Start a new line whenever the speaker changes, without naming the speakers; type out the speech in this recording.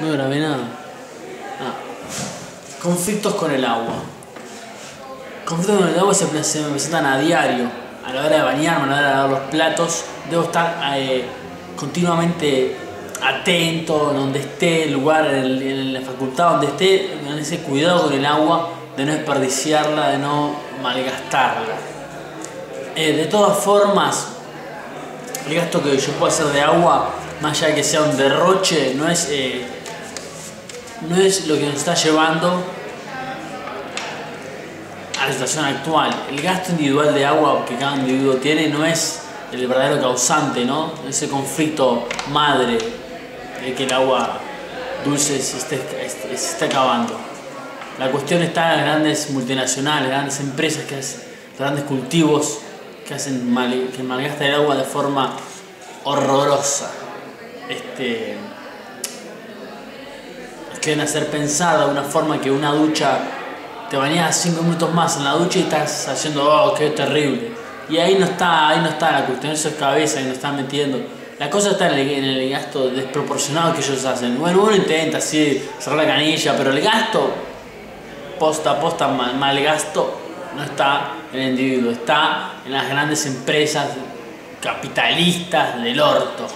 No grabé nada. Ah. Conflictos con el agua. Conflictos con el agua se, me presentan a diario. A la hora de bañarme, a la hora de lavar los platos. Debo estar eh, continuamente atento, donde esté, el lugar, en, en la facultad donde esté, con ese cuidado con el agua, de no desperdiciarla, de no malgastarla. Eh, de todas formas, el gasto que yo puedo hacer de agua, más allá de que sea un derroche, no es, eh, no es lo que nos está llevando a la situación actual. El gasto individual de agua que cada individuo tiene no es el verdadero causante, ¿no? Ese conflicto madre de que el agua dulce se se esté acabando. La cuestión está en las grandes multinacionales, grandes empresas que hacen grandes cultivos que hacen que malgastan el agua de forma horrorosa. Este, quieren hacer pensada de una forma que una ducha te bañas 5 minutos más en la ducha y estás haciendo, oh, qué terrible. Y ahí no está, ahí no está la cuestión, eso es cabeza y nos están metiendo. La cosa está en el, gasto desproporcionado que ellos hacen. Bueno, uno intenta así cerrar la canilla, pero el gasto, posta posta mal, mal gasto, no está en el individuo, está en las grandes empresas capitalistas del orto.